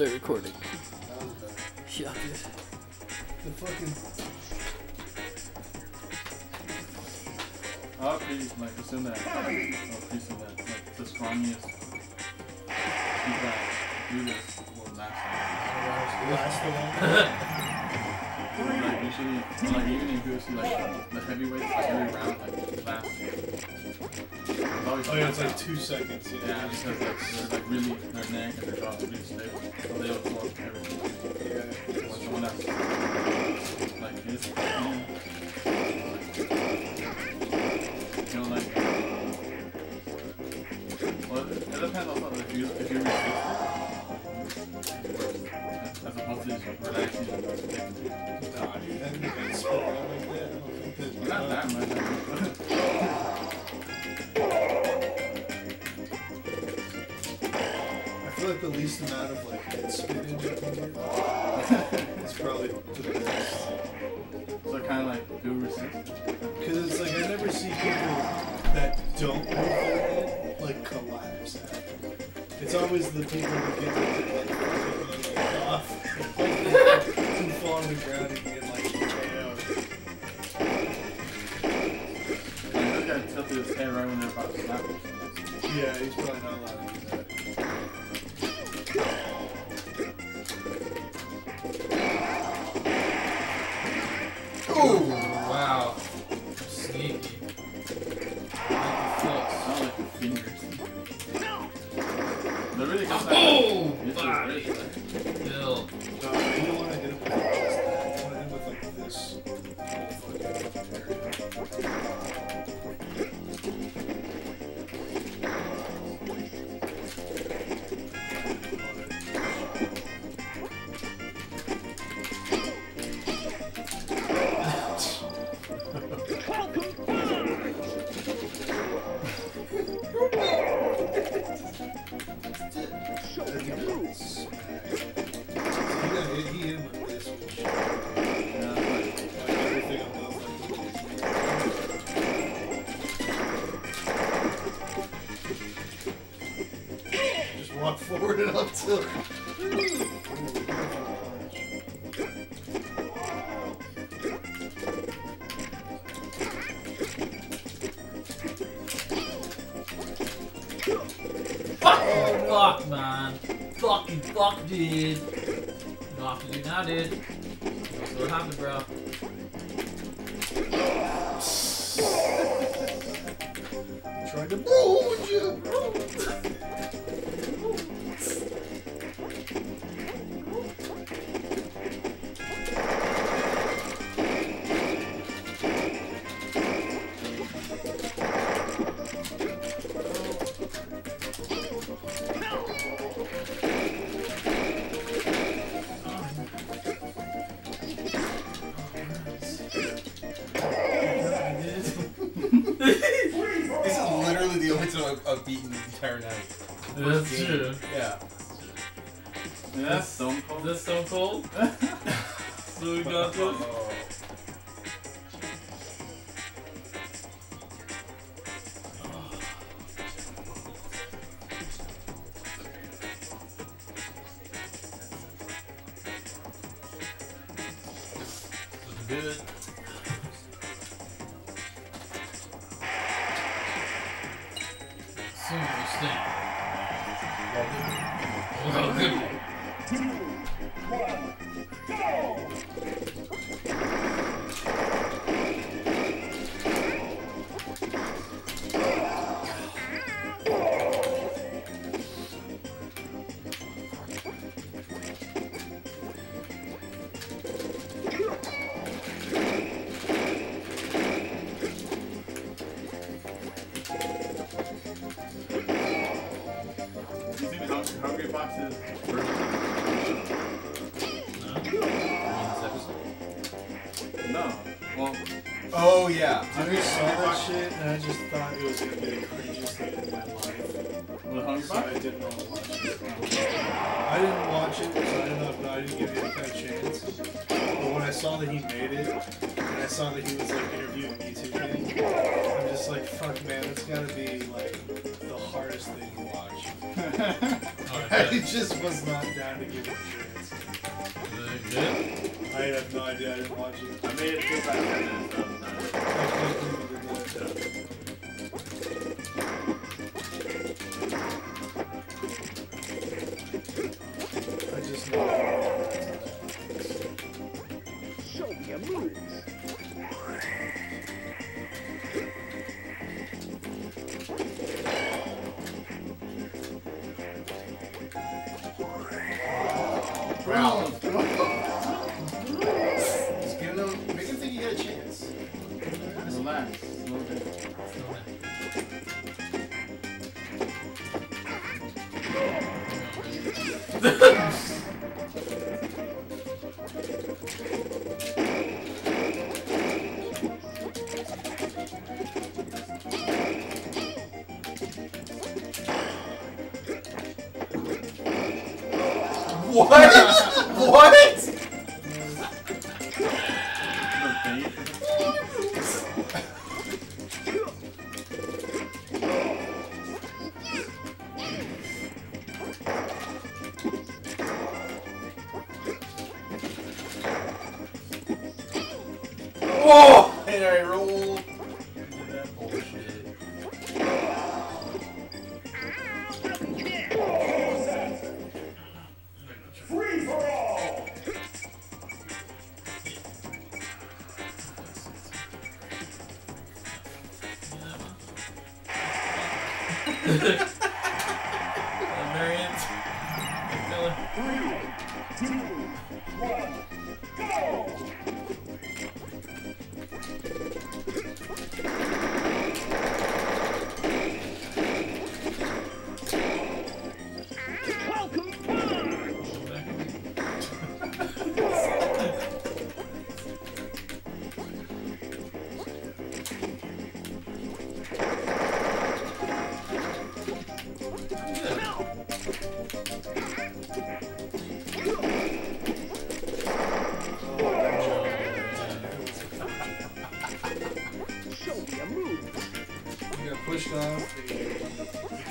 start recording. That was better. Yeah. The fucking. I'll please, like, assume that, I'll assume that, like, the strongest people that do this will last Last the long. Like, usually, like, even in UFC, like, the heavyweights, like, every round, like, always Oh yeah, it's like two seconds. Yeah. Yeah, because, like, they're, like, really, their neck and their jaw is really stable, so they absorb everything. yeah. When someone that's, like, this, you know, like, well, it depends also if you if you resist it, as opposed to relaxing. That much. I feel like the least amount of like head spinning you can do is probably the best. so kind of like do resist. Because it's like I never see people that don't move like collapse. It's always the people who get head like off, who fall on the ground and get Like, this guy tilted his head right when they're about to slap him. Yeah, he's probably not allowed to do that. Oh, wow. Sneaky. Sound like your fingers. They're really good. Oh, This is body. Bill. Above like Just walk forward and up till. Fucking fuck, dude. You have to do now, dude. That's what happened, bro. Trying to roll the only time I've, I've beaten the entire night. That's Game. true. Yeah. yeah, that's Stone Cold. Is this Stone Cold? so we got this. Oh. Good. Soon you stink. Well, good. You think Hung- Hungrybox's version? No. Well, Oh yeah. I just saw that shit and I just thought it was gonna be the cringiest thing in my life. with Hungry So Fox? I didn't want to watch it. I didn't watch it, so I didn't know. No, I didn't give it any kind of chance. But when I saw that he made it, and I saw that he was like interviewing YouTube I'm just like, fuck, man, it's gotta be like the best thing to watch. Oh, I just was not down to give it a chance. Good? I have no idea. I didn't watch it. I made it through about 10 minutes of the I time. can't believe it did that. I just know. Show me your moves. What? what? Whoa!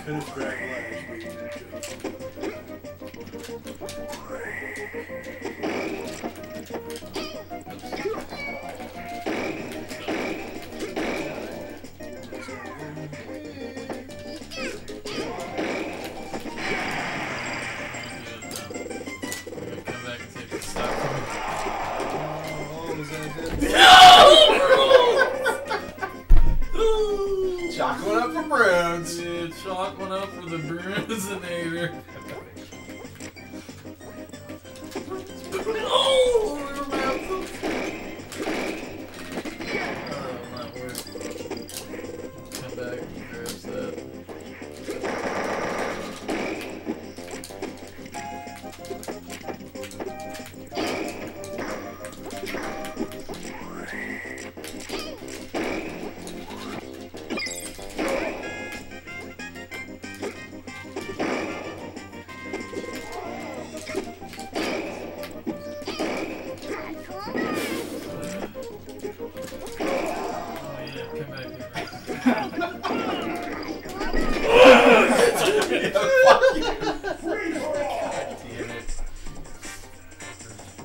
Good? Chalk one up for Broonz. Chalk one up for the Bruisinator. Free for all. Damn it.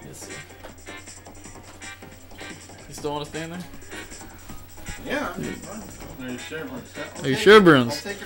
Yes, sir. You still want to stand there? Yeah, I'm just fine. Are you sure? Mark? Are you sure, I'll Broonz? take